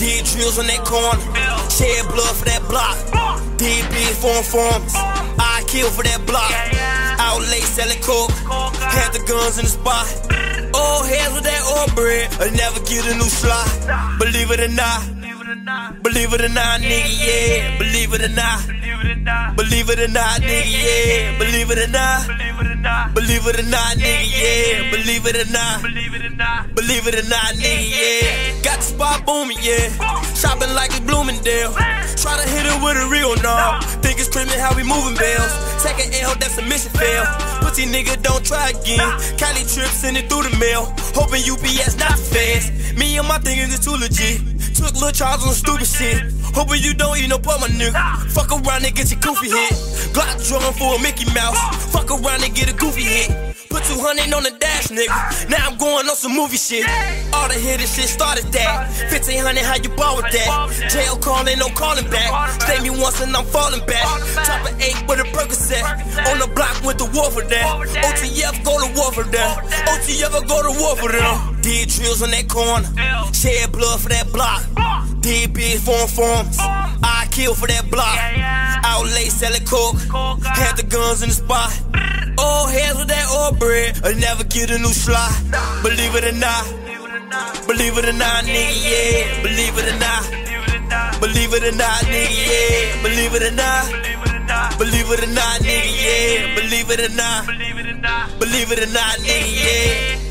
Did drills on that corner. Shed blood for that block. Did big for informants. I kill for that block. Outlay selling coke. Had the guns in the spot. Old heads with that old bread. I never get a new slot. Believe it or not. Believe it or not, nigga, yeah. Believe it or not. Believe it or not, nigga, yeah. Believe it or not. Believe it or not, nigga, yeah. Believe it or not. Believe it or not, nigga, yeah. Got the spot booming, yeah. Shopping like it's Bloomingdale. Try to hit it with a real no. Think it's screaming how we moving bells. Second L, that's a mission fail. Pussy nigga, don't try again. Cali trip, send it through the mail. Hoping UPS not fast. Me and my thinking is too legit. Took little Charles on stupid shit. Hoping you don't eat no part my nigga. Ah. Fuck around and get your goofy hit. Glock drum for a Mickey Mouse. Ah. Fuck around and get a goofy hit. Put 200 on the dash, nigga. Now I'm going on some movie shit. All the hitter shit started that. 1500, how you ball with that? Jail calling, no calling back. Stay me once and I'm falling back. Top of eight with a Percocet. On the block with the war for that. OTF go to war for that. OTF go to war for them. Drills on that corner. Shed blood for that block. Did big for informants. I kill for that block. Outlay selling coke. Had the guns in the spot. Old heads with that old bread. I never get a new slot. Believe it or not. Believe it or not, nigga, yeah. Believe it or not. Believe it or not, nigga, yeah. Believe it or not. Believe it or not, nigga, yeah. Believe it or not. Believe it or not, nigga, yeah.